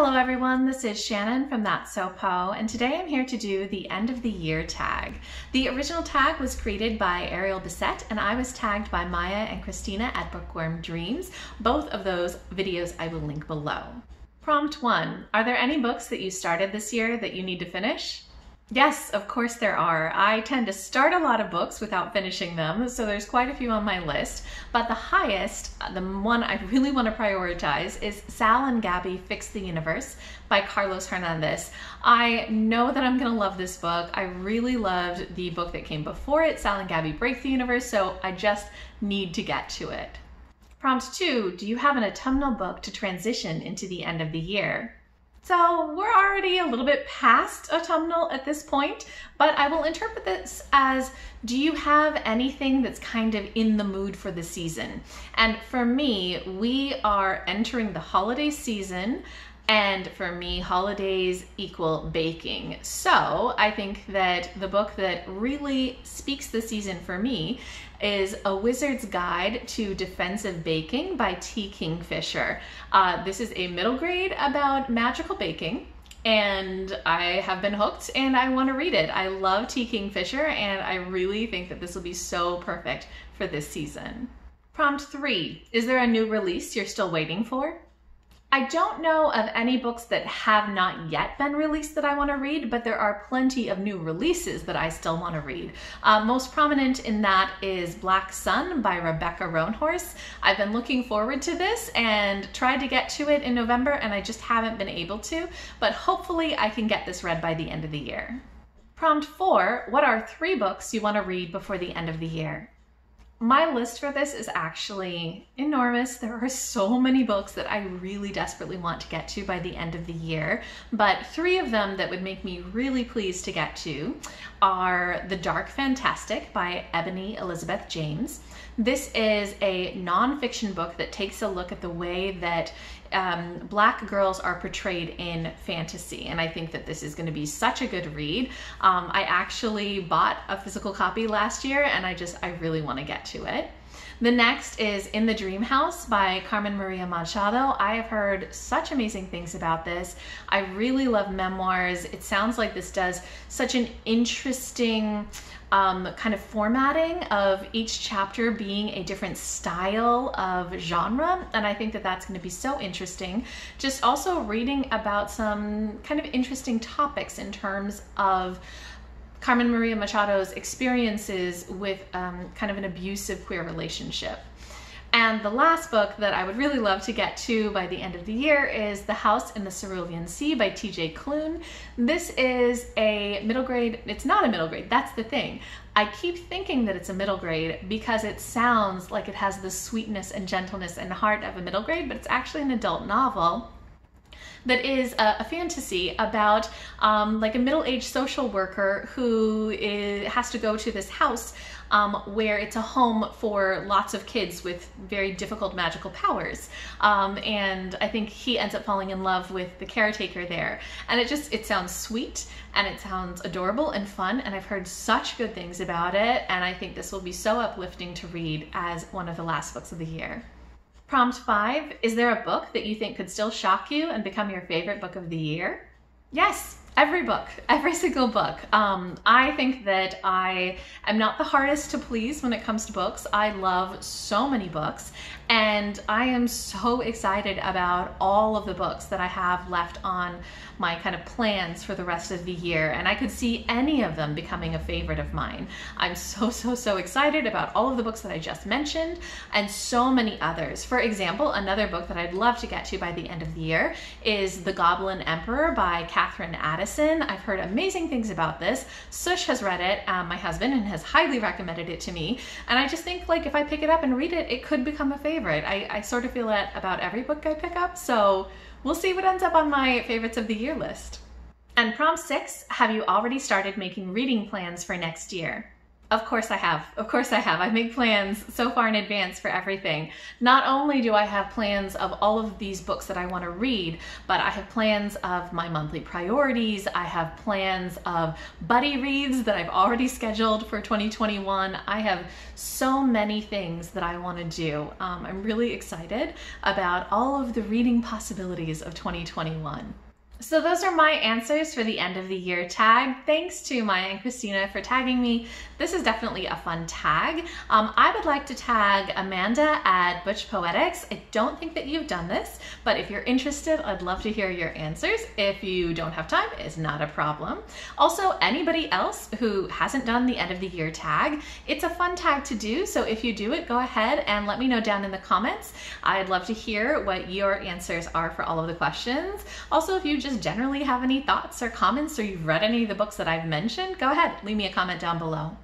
Hello everyone, this is Shannon from That's So Poe, and today I'm here to do the end of the year tag. The original tag was created by Ariel Bissett, and I was tagged by Maja and Kristina at Bookworm Dreams. Both of those videos I will link below. Prompt one, are there any books that you started this year that you need to finish? Yes, of course there are. I tend to start a lot of books without finishing them, so there's quite a few on my list. But the highest, uh, the one I really want to prioritize, is Sal and Gabi Fix the Universe by Carlos Hernandez. I know that I'm going to love this book. I really loved the book that came before it, Sal and Gabi Break the Universe, so I just need to get to it. Prompt two, do you have an autumnal book to transition into the end of the year? So we're already a little bit past autumnal at this point, but I will interpret this as do you have anything that's kind of in the mood for the season? And for me, we are entering the holiday season. And for me, holidays equal baking. So I think that the book that really speaks the season for me is A Wizard's Guide to Defensive Baking by T. Kingfisher. Uh, this is a middle grade about magical baking and I have been hooked and I want to read it. I love T. Kingfisher and I really think that this will be so perfect for this season. Prompt three, is there a new release you're still waiting for? I don't know of any books that have not yet been released that I want to read, but there are plenty of new releases that I still want to read. Uh, most prominent in that is Black Sun by Rebecca Roanhorse. I've been looking forward to this and tried to get to it in November and I just haven't been able to, but hopefully I can get this read by the end of the year. Prompt four, what are three books you want to read before the end of the year? My list for this is actually enormous. There are so many books that I really desperately want to get to by the end of the year, but three of them that would make me really pleased to get to are The Dark Fantastic by Ebony Elizabeth James. This is a nonfiction book that takes a look at the way that um, black girls are portrayed in fantasy. And I think that this is going to be such a good read. Um, I actually bought a physical copy last year and I just, I really want to get to it. The next is In the Dream House by Carmen Maria Machado. I have heard such amazing things about this. I really love memoirs. It sounds like this does such an interesting um, kind of formatting of each chapter being a different style of genre. And I think that that's going to be so interesting. Just also reading about some kind of interesting topics in terms of Carmen Maria Machado's experiences with um, kind of an abusive queer relationship. And the last book that I would really love to get to by the end of the year is The House in the Cerulean Sea by TJ Klune. This is a middle grade, it's not a middle grade, that's the thing. I keep thinking that it's a middle grade because it sounds like it has the sweetness and gentleness and heart of a middle grade, but it's actually an adult novel that is a, a fantasy about um, like a middle-aged social worker who is, has to go to this house um, where it's a home for lots of kids with very difficult magical powers. Um, and I think he ends up falling in love with the caretaker there. And it just, it sounds sweet and it sounds adorable and fun. And I've heard such good things about it. And I think this will be so uplifting to read as one of the last books of the year. Prompt five, is there a book that you think could still shock you and become your favorite book of the year? Yes, every book, every single book. Um, I think that I am not the hardest to please when it comes to books. I love so many books and I am so excited about all of the books that I have left on my kind of plans for the rest of the year and I could see any of them becoming a favorite of mine. I'm so, so, so excited about all of the books that I just mentioned and so many others. For example, another book that I'd love to get to by the end of the year is The Goblin Emperor by Katherine Addison. I've heard amazing things about this. Sush has read it, um, my husband, and has highly recommended it to me. And I just think like if I pick it up and read it, it could become a favorite. I, I sort of feel that about every book I pick up. So We'll see what ends up on my favorites of the year list. And prompt six, have you already started making reading plans for next year? Of course I have. Of course I have. I make plans so far in advance for everything. Not only do I have plans of all of these books that I want to read, but I have plans of my monthly priorities. I have plans of buddy reads that I've already scheduled for 2021. I have so many things that I want to do. Um, I'm really excited about all of the reading possibilities of 2021. So those are my answers for the end of the year tag. Thanks to Maja and Kristina for tagging me. This is definitely a fun tag. Um, I would like to tag Amanda at Butch Poetics. I don't think that you've done this, but if you're interested, I'd love to hear your answers. If you don't have time, it's not a problem. Also, anybody else who hasn't done the end of the year tag, it's a fun tag to do. So if you do it, go ahead and let me know down in the comments. I'd love to hear what your answers are for all of the questions. Also, if you just just generally have any thoughts or comments or you've read any of the books that I've mentioned, go ahead, leave me a comment down below.